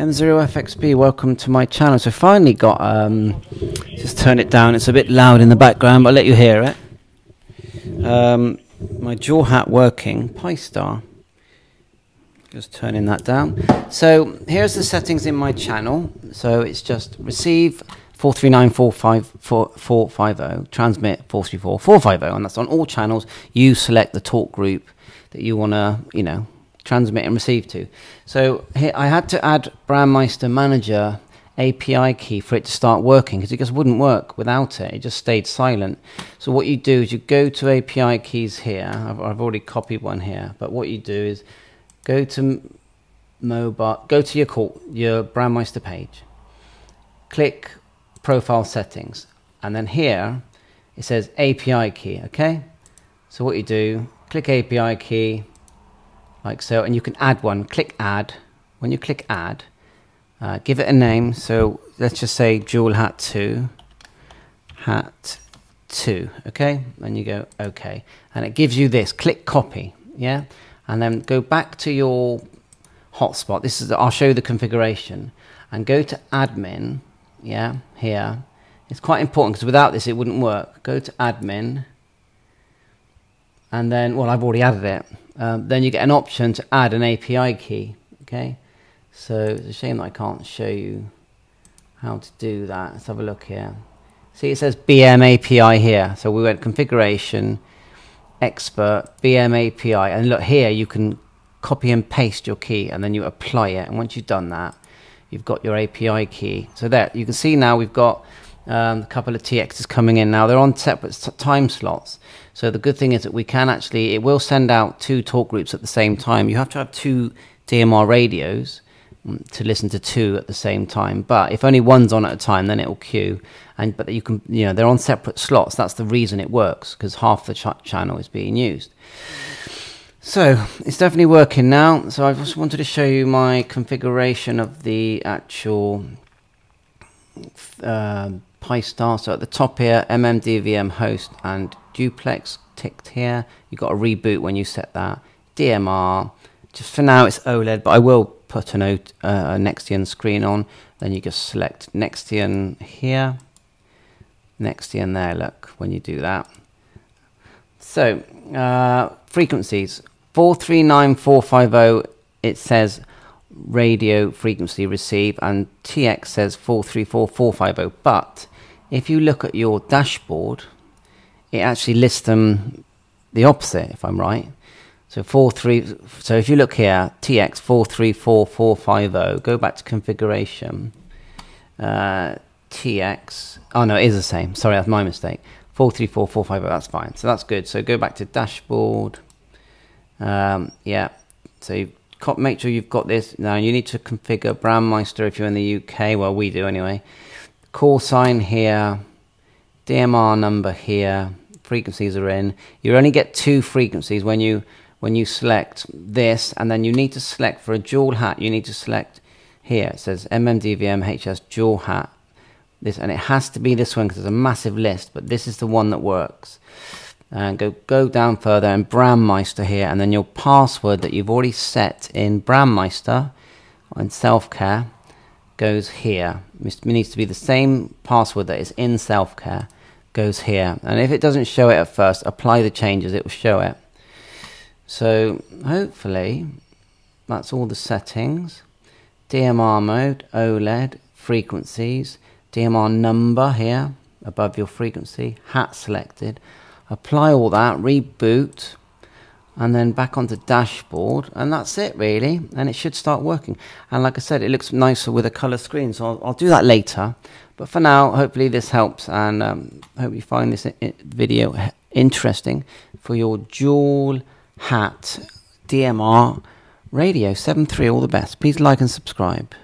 M0FXB, welcome to my channel. So finally got, um, just turn it down, it's a bit loud in the background, but I'll let you hear it. Um, my dual hat working, Pi-Star. Just turning that down. So here's the settings in my channel. So it's just receive 4394550, transmit 434 and that's on all channels. You select the talk group that you want to, you know, transmit and receive to. So here I had to add Brandmeister Manager API key for it to start working because it just wouldn't work without it. It just stayed silent. So what you do is you go to API keys here. I've, I've already copied one here, but what you do is go to mobile, go to your call, your Brandmeister page, click profile settings, and then here it says API key. Okay, so what you do, click API key, like so, and you can add one. Click add. When you click add, uh, give it a name. So let's just say dual Hat 2, Hat 2, okay? And you go okay. And it gives you this, click copy, yeah? And then go back to your hotspot. This is, I'll show you the configuration. And go to admin, yeah, here. It's quite important because without this it wouldn't work. Go to admin. And then, well, I've already added it um, then you get an option to add an API key. Okay, so it's a shame that I can't show you how to do that. Let's have a look here. See, it says BM API here. So we went configuration, expert, BM API, and look here, you can copy and paste your key, and then you apply it. And once you've done that, you've got your API key. So there, you can see now we've got um, a couple of TXs is coming in now. They're on separate time slots. So the good thing is that we can actually, it will send out two talk groups at the same time. You have to have two DMR radios mm, to listen to two at the same time. But if only one's on at a time, then it will queue. And but you can, you know, they're on separate slots. That's the reason it works because half the ch channel is being used. So it's definitely working now. So I just wanted to show you my configuration of the actual uh, Pi-Star. So at the top here, MMDVM host and duplex ticked here. You've got to reboot when you set that. DMR. Just for now, it's OLED, but I will put an, uh, a Nextion screen on. Then you just select Nextion here. Nextion there, look, when you do that. So, uh, frequencies. 439450, it says radio frequency receive, and TX says 434450. But if you look at your dashboard, it actually lists them the opposite, if I'm right. So four three. So if you look here, TX four three four four five zero. Go back to configuration. Uh, TX. Oh no, it is the same. Sorry, that's my mistake. Four three four four five zero. That's fine. So that's good. So go back to dashboard. Um, yeah. So make sure you've got this. Now you need to configure Brandmeister if you're in the UK. Well, we do anyway. Call sign here, DMR number here, frequencies are in. You only get two frequencies when you when you select this, and then you need to select for a dual hat. You need to select here. It says MMDVM HS dual hat. This and it has to be this one because there's a massive list, but this is the one that works. And go go down further and Brandmeister here, and then your password that you've already set in Brandmeister on self care goes here. It needs to be the same password that is in self-care goes here. And if it doesn't show it at first, apply the changes, it will show it. So hopefully that's all the settings. DMR mode, OLED, frequencies, DMR number here above your frequency, hat selected. Apply all that, reboot, and then back onto dashboard and that's it really and it should start working. And like I said it looks nicer with a color screen so I'll, I'll do that later. But for now hopefully this helps and um, hope you find this video interesting for your dual hat DMR radio. 73 all the best. Please like and subscribe